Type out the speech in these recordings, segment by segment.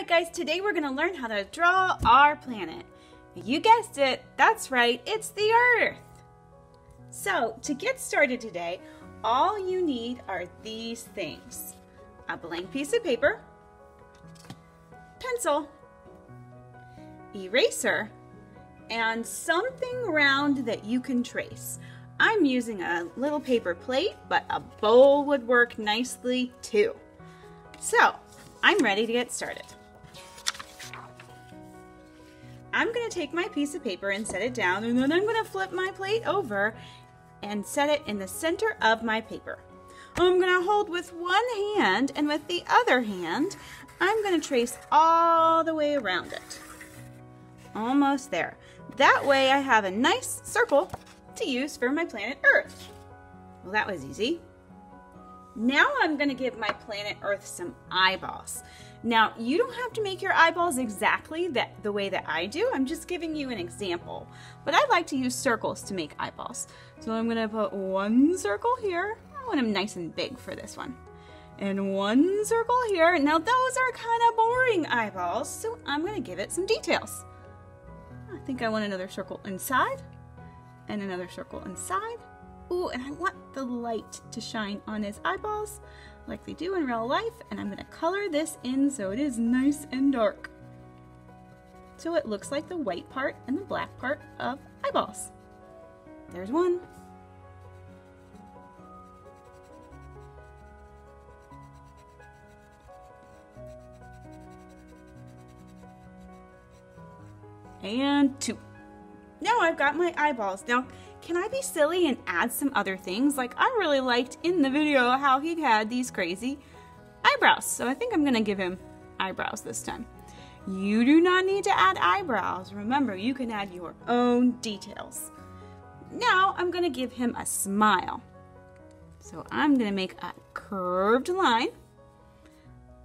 right, guys, today we're gonna learn how to draw our planet. You guessed it, that's right, it's the Earth. So, to get started today, all you need are these things. A blank piece of paper, pencil, eraser, and something round that you can trace. I'm using a little paper plate, but a bowl would work nicely too. So, I'm ready to get started. I'm going to take my piece of paper and set it down, and then I'm going to flip my plate over and set it in the center of my paper. I'm going to hold with one hand, and with the other hand, I'm going to trace all the way around it. Almost there. That way I have a nice circle to use for my planet Earth. Well, that was easy. Now I'm going to give my planet Earth some eyeballs. Now, you don't have to make your eyeballs exactly that the way that I do. I'm just giving you an example. But I like to use circles to make eyeballs. So I'm going to put one circle here. I want them nice and big for this one. And one circle here. Now those are kind of boring eyeballs, so I'm going to give it some details. I think I want another circle inside and another circle inside Ooh, and I want the light to shine on his eyeballs like they do in real life, and I'm gonna color this in so it is nice and dark. So it looks like the white part and the black part of eyeballs. There's one. And two. Now I've got my eyeballs. Now, can I be silly and add some other things? Like I really liked in the video how he had these crazy eyebrows. So I think I'm gonna give him eyebrows this time. You do not need to add eyebrows. Remember, you can add your own details. Now I'm gonna give him a smile. So I'm gonna make a curved line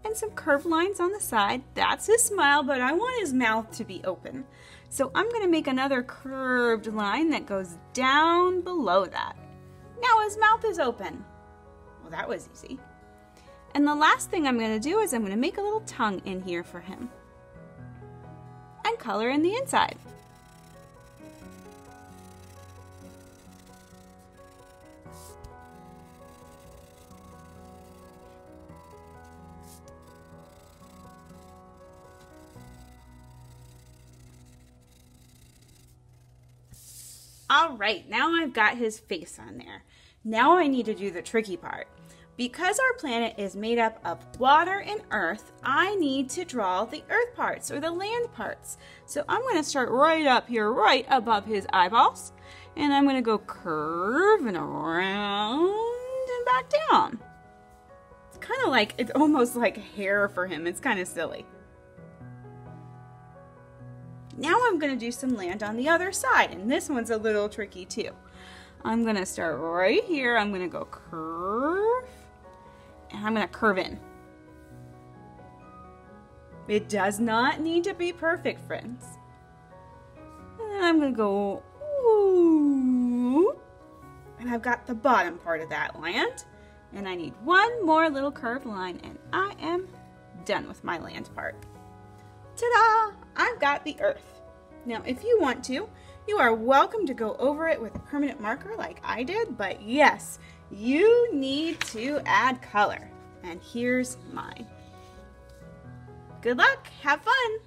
and some curved lines on the side. That's his smile, but I want his mouth to be open. So I'm going to make another curved line that goes down below that. Now his mouth is open. Well, that was easy. And the last thing I'm going to do is I'm going to make a little tongue in here for him. And color in the inside. All right, now I've got his face on there. Now I need to do the tricky part. Because our planet is made up of water and earth, I need to draw the earth parts or the land parts. So I'm going to start right up here, right above his eyeballs. And I'm going to go curve and around and back down. It's kind of like, it's almost like hair for him. It's kind of silly. Now I'm to do some land on the other side, and this one's a little tricky too. I'm to start right here. I'm to go curve, and I'm to curve in. It does not need to be perfect, friends. And I'm going to go, ooh, and I've got the bottom part of that land. And I need one more little curved line, and I am done with my land part. Ta-da! The earth. Now, if you want to, you are welcome to go over it with a permanent marker like I did, but yes, you need to add color. And here's mine. Good luck, have fun!